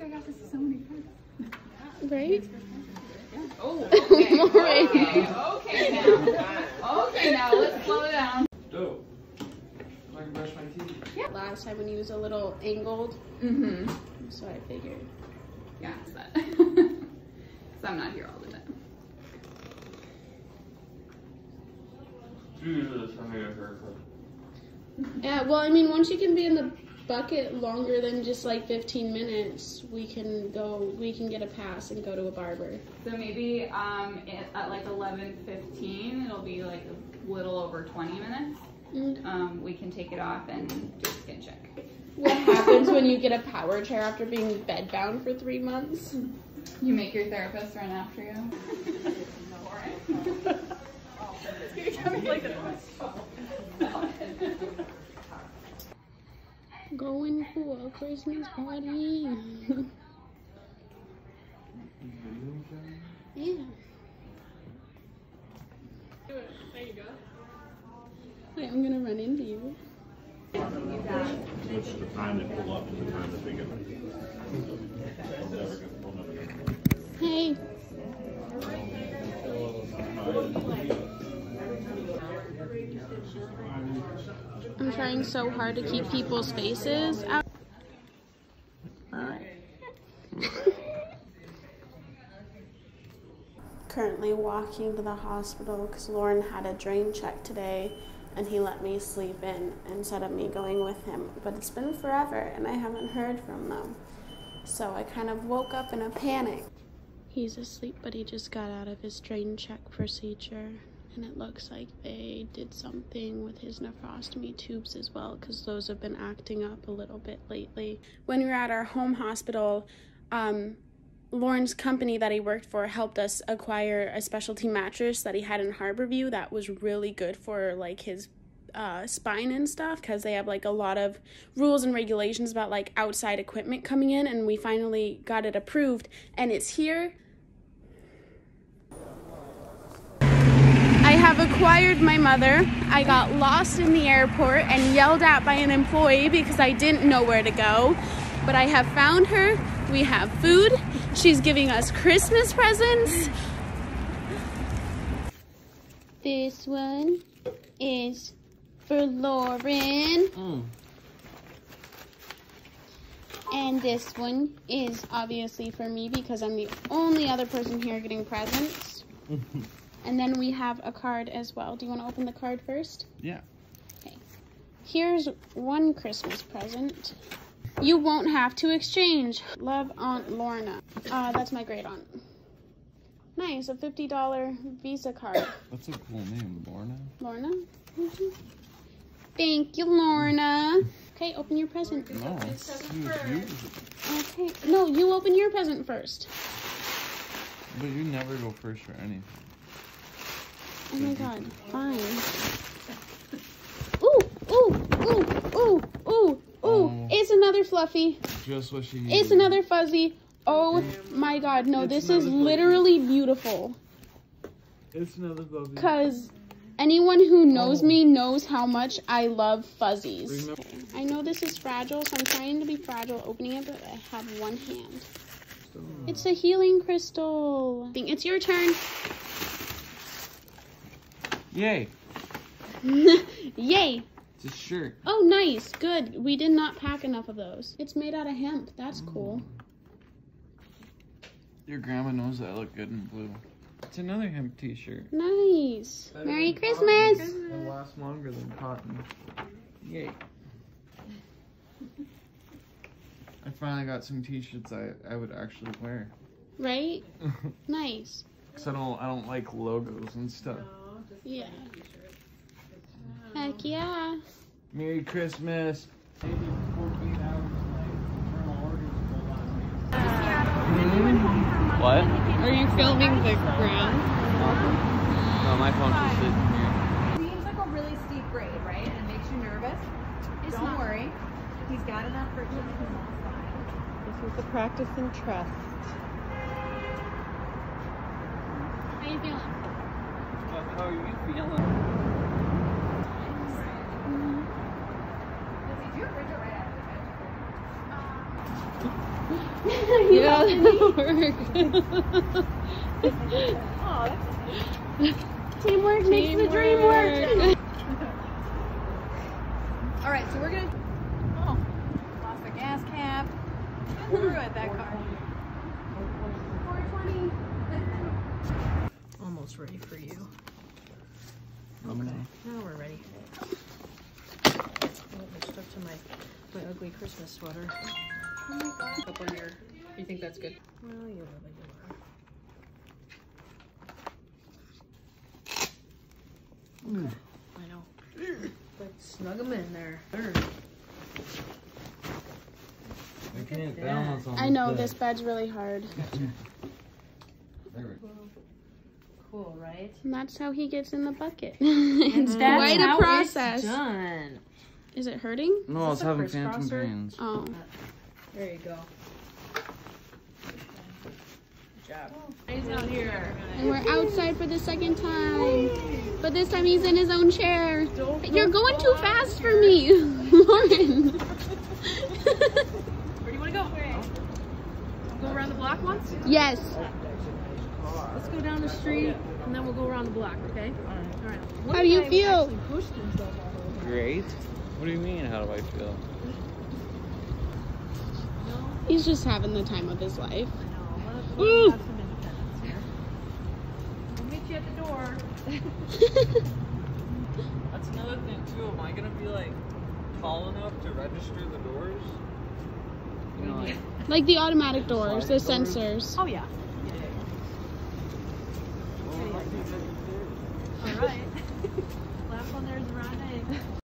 like I got to see so many friends. Right? Oh, okay. Okay, okay now. Okay, now let's slow it down. Dope. I can brush my teeth. Yeah. Last time when he was a little angled, Mm-hmm. so I figured. Yeah, it's that. Because I'm not here all the time. Jesus, I need a haircut. Yeah, well, I mean, once you can be in the bucket longer than just like 15 minutes, we can go, we can get a pass and go to a barber. So maybe um, at like 11.15, it'll be like a little over 20 minutes. Mm. Um, we can take it off and do a skin check. What happens when you get a power chair after being bedbound for three months? You make your therapist run after you. Going for a Christmas party. yeah. There you go. Wait, I'm gonna run into you. Which the time they pull up and the time that they get. We'll never get, we'll never get. Hey. I'm trying so hard to keep people's faces out. Currently walking to the hospital because Loren had a drain check today and he let me sleep in instead of me going with him. But it's been forever and I haven't heard from them. So I kind of woke up in a panic. He's asleep, but he just got out of his drain check procedure. And it looks like they did something with his nephrostomy tubes as well, because those have been acting up a little bit lately. When we were at our home hospital, um, Loren's company that he worked for helped us acquire a specialty mattress that he had in Harborview that was really good for like his uh, spine and stuff because they have like a lot of rules and regulations about like outside equipment coming in and we finally got it approved and it's here have acquired my mother. I got lost in the airport and yelled at by an employee because I didn't know where to go. But I have found her. We have food. She's giving us Christmas presents. This one is for Loren. Mm. And this one is obviously for me because I'm the only other person here getting presents. and then we have a card as well. Do you want to open the card first? Yeah. Okay. Here's one Christmas present. You won't have to exchange. Love Aunt Lorna. Uh, that's my great aunt. Nice, a $50 Visa card. That's a cool name, Lorna. Lorna? Mhm. Thank you, Lorna. Okay, open your present. No. Okay. No, you open your present first. But you never go first for anything. Oh my god, fine. Ooh, ooh, ooh, ooh, ooh, ooh. Oh. It's another fluffy. Just what she It's another fuzzy. Oh my god, no, It's this is another fuzzy. literally beautiful. It's another puppy. Because anyone who knows oh. me knows how much I love fuzzies. Remember- I know this is fragile, so I'm trying to be fragile opening it, but I have one hand. It's a healing crystal. I think it's your turn. Yay! Yay. It's a shirt. Oh, nice. Good. We did not pack enough of those. It's made out of hemp. That's mm. cool. Your grandma knows that I look good in blue. It's another hemp t-shirt. Nice. Merry Christmas. It lasts longer than cotton. Yay. I finally got some t-shirts I, I would actually wear. Right? Nice. Cause I don't I don't like logos and stuff. Yeah. Heck yeah. Merry Christmas. What? Are you filming the ground? No, my phone's just sitting here. Seems like a really steep grade, right? And it makes you nervous. It's Don't not- worry. He's got enough for you. This is the practice and trust. How you feeling? How are you feeling? Did you bridge it right out of the bed? Yeah, that'll work. Teamwork makes the dream work. All right, so we're gonna. Oh, lost the gas cap. Screw it, that car. 420. Almost ready for you. Okay. Now we're ready. Oh, I stuck to my my ugly Christmas sweater. Up on your. You think that's good? Well, you are, but you are. Mm. I know. But snug them in there. I can't balance on I know this bed's really hard. There we go. Cool, right? And that's how he gets in the bucket. It's quite a process. done. Is it hurting? No, I was having phantom crisscrosser? pains. Oh. Uh, there you go. Good job. He's out here. And we're outside for the second time. But this time he's in his own chair. You're going too fast for me, Loren. Where do you want to go? Go around block once? yes. Let's go down the street and then we'll go around the block, okay? All right. One How do you guy feel? actually pushed himself all the way. Great. What do you mean? How do I feel? He's just having the time of his life. I know. Let us, let us have some independence here. We'll meet you at the door. That's another thing too. Am I gonna be like tall enough to register the doors? You know, like Like the automatic doors, the sensors. Oh, yeah. All right. Last one there's around